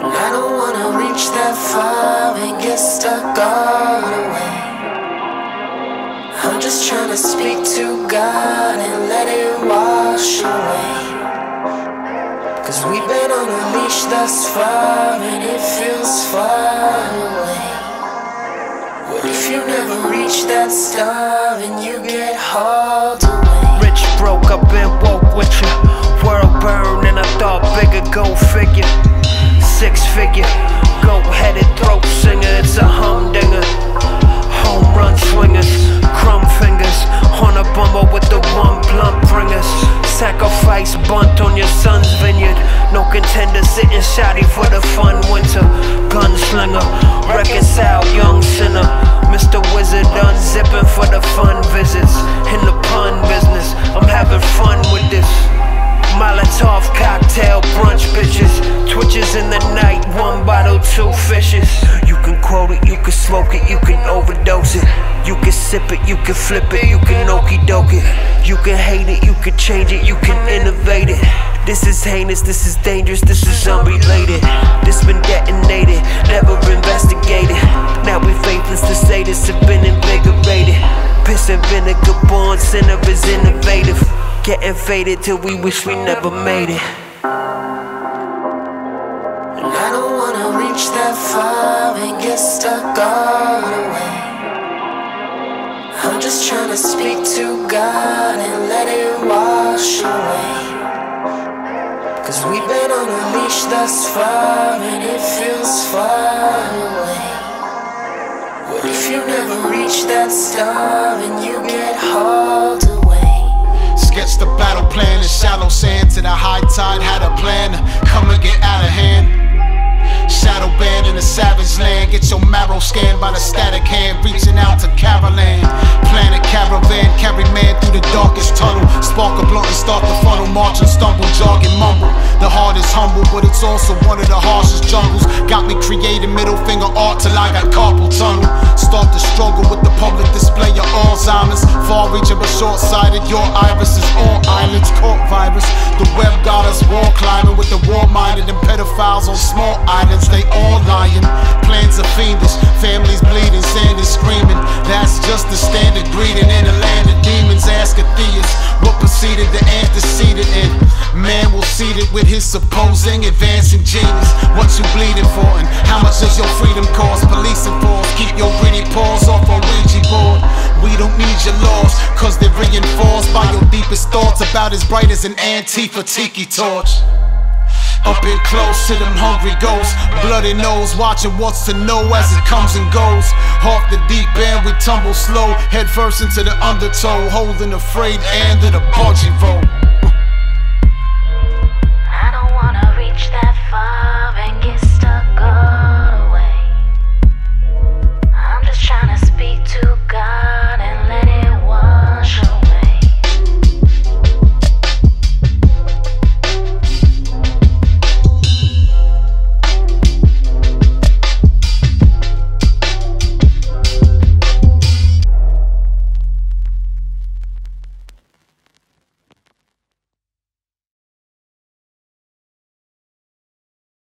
I don't wanna reach that far and get stuck all the way. I'm just trying to speak to God and let it wash away. Cause we've been on a leash thus far and it feels far away. What if you never reach that star and you get hauled away? Rich broke up and woke with you. World burn and I thought bigger, go figure. For the fun winter. Gunslinger, reconcile young sinner. Mr. Wizard unzipping for the fun visits. Night, one bottle, two fishes. You can quote it, you can smoke it, you can overdose it. You can sip it, you can flip it, you can okey doke it. You can hate it, you can change it, you can innovate it. This is heinous, this is dangerous, this is unrelated. This been detonated, never investigated. Now we faithless to say this have been invigorated. Piss and vinegar born sinner is innovative. Getting faded till we wish we never made it. I don't wanna reach that far and get stuck all the way. I'm just trying to speak to God and let it wash away. Cause we've been on a leash thus far and it feels far away. What if you never reach that star and you get hauled away? Sketch the battle plan in shallow sand to the high tide. Had a plan come and get out of hand. Marrow scanned by the static hand. Reaching out to Caroline. Planet caravan. Harshest jungles. Got me creating middle finger art till I got carpal tunnel. Start to struggle with the public display of Alzheimer's. Far reaching but short sighted. Your iris is on islands. Caught virus. The web got us wall climbing with the war minded and pedophiles on small islands. They all lying. Plans are fiendish. Families bleeding. Sand is screaming. That's just the standard greeting in a land with his supposing advancing genius. What you bleeding for and how much does your freedom cost? Police and force, keep your greedy paws off a Ouija board. We don't need your laws, cause they're reinforced by your deepest thoughts about as bright as an Antifa tiki torch. Up in close to them hungry ghosts, bloody nose, watching what's to know as it comes and goes. Off the deep end, we tumble slow, head first into the undertow, holding the frayed end of the bungee rope.